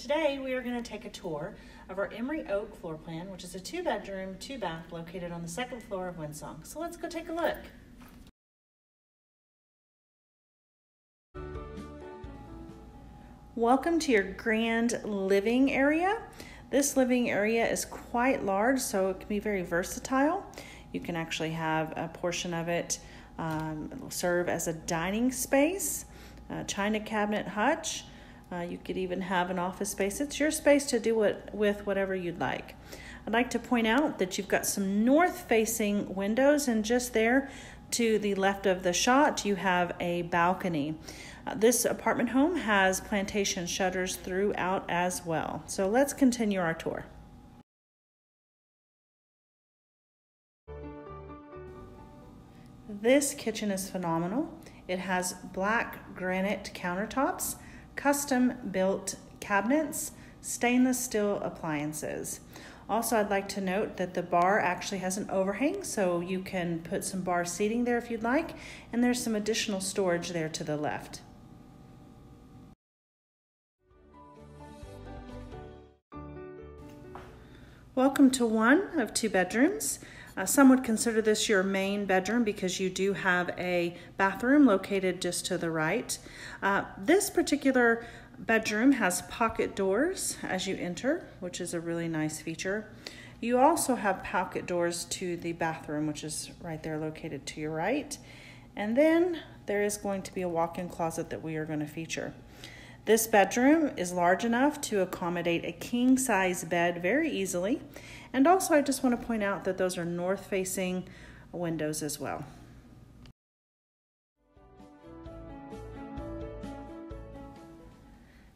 Today we are going to take a tour of our Emory Oak floor plan, which is a two bedroom, two bath located on the second floor of Windsong. So let's go take a look. Welcome to your grand living area. This living area is quite large, so it can be very versatile. You can actually have a portion of it um, serve as a dining space, a china cabinet hutch, uh, you could even have an office space. It's your space to do it with whatever you'd like. I'd like to point out that you've got some north facing windows, and just there to the left of the shot, you have a balcony. Uh, this apartment home has plantation shutters throughout as well. So let's continue our tour. This kitchen is phenomenal. It has black granite countertops custom built cabinets, stainless steel appliances. Also, I'd like to note that the bar actually has an overhang, so you can put some bar seating there if you'd like, and there's some additional storage there to the left. Welcome to one of two bedrooms. Uh, some would consider this your main bedroom because you do have a bathroom located just to the right. Uh, this particular bedroom has pocket doors as you enter, which is a really nice feature. You also have pocket doors to the bathroom, which is right there located to your right. And then there is going to be a walk-in closet that we are going to feature. This bedroom is large enough to accommodate a king size bed very easily. And also I just want to point out that those are north facing windows as well.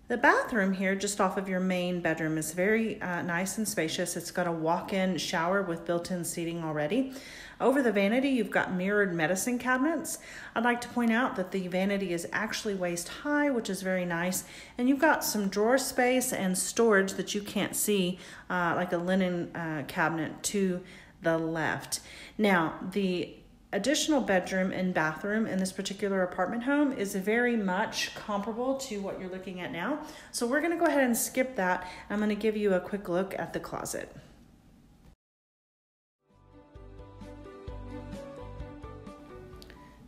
The bathroom here, just off of your main bedroom, is very uh, nice and spacious. It's got a walk-in shower with built-in seating already. Over the vanity, you've got mirrored medicine cabinets. I'd like to point out that the vanity is actually waist high, which is very nice. And you've got some drawer space and storage that you can't see, uh, like a linen uh, cabinet to the left. Now, the additional bedroom and bathroom in this particular apartment home is very much comparable to what you're looking at now. So we're gonna go ahead and skip that. I'm gonna give you a quick look at the closet.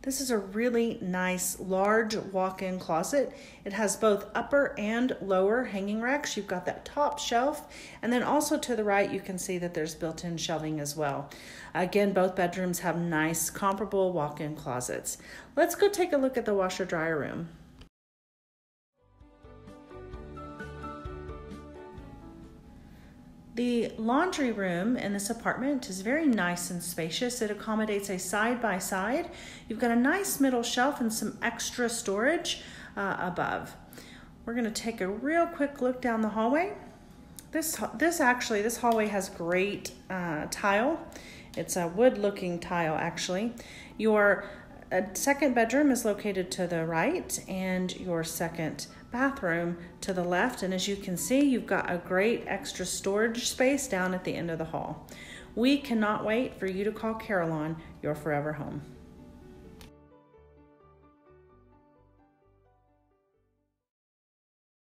This is a really nice large walk-in closet. It has both upper and lower hanging racks. You've got that top shelf and then also to the right you can see that there's built-in shelving as well. Again, both bedrooms have nice comparable walk-in closets. Let's go take a look at the washer dryer room. The laundry room in this apartment is very nice and spacious. It accommodates a side by side. You've got a nice middle shelf and some extra storage uh, above. We're gonna take a real quick look down the hallway. This, this actually, this hallway has great uh, tile. It's a wood looking tile actually. Your uh, second bedroom is located to the right and your second bathroom to the left. And as you can see, you've got a great extra storage space down at the end of the hall. We cannot wait for you to call Carillon your forever home.